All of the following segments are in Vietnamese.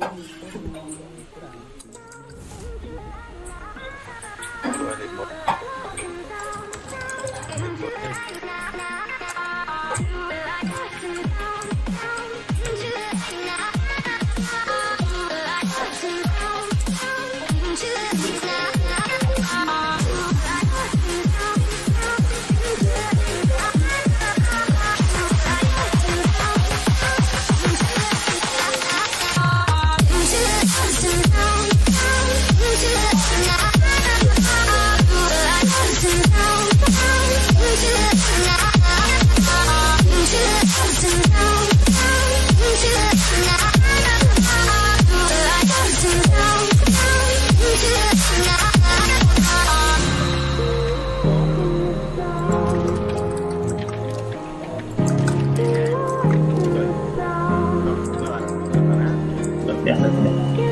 Thank you. Amen.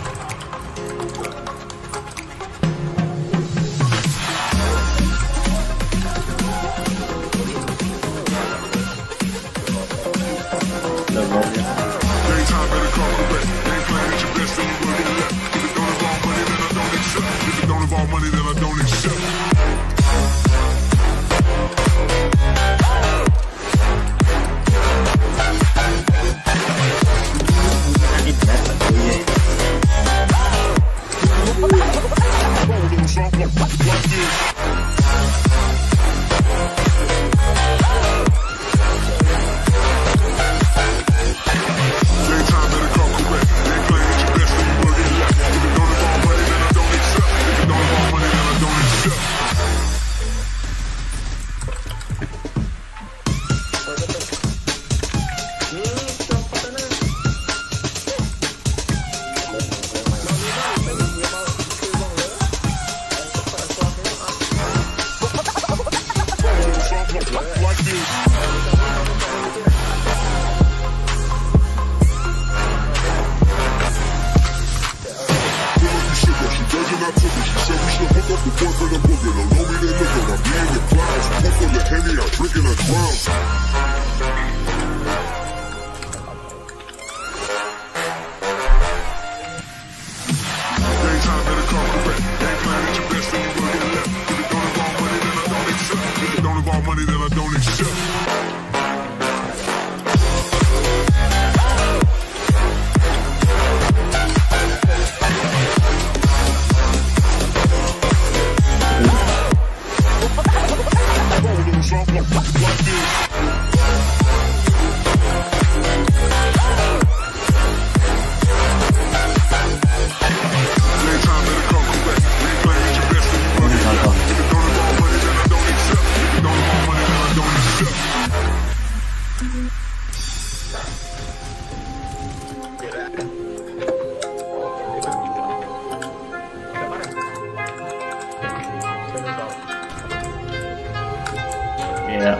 before for the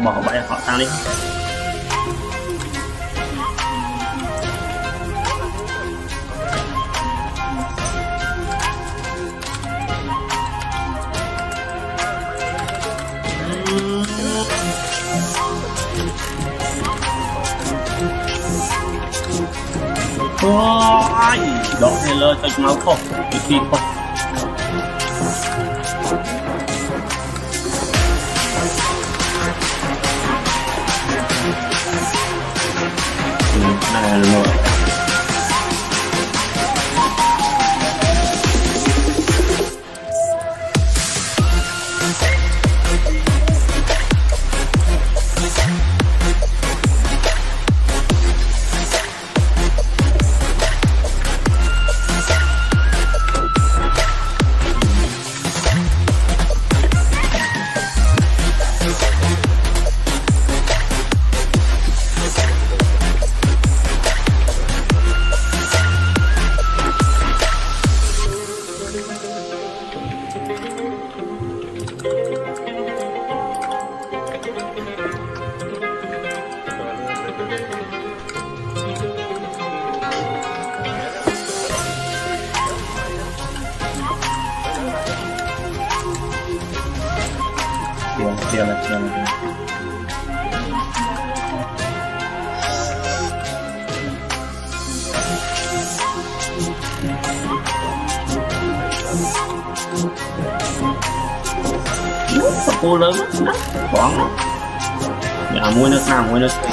បោះបាយហក់តាំងនេះអូយដកទេលើចុចមកខុសពីខុស I don't know. Сделать, сделать. cô lớn đó bỏ nhà mua nước nào mua nước còn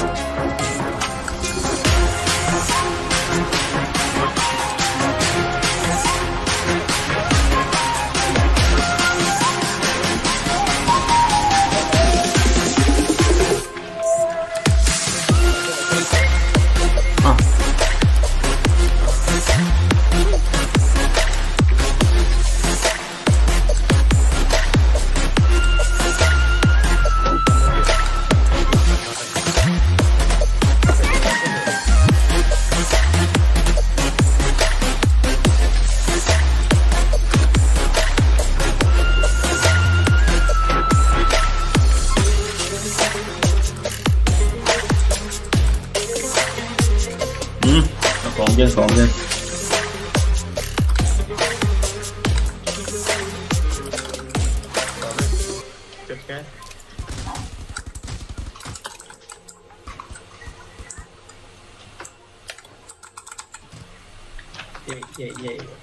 dân còn yeah yeah vậy vậy.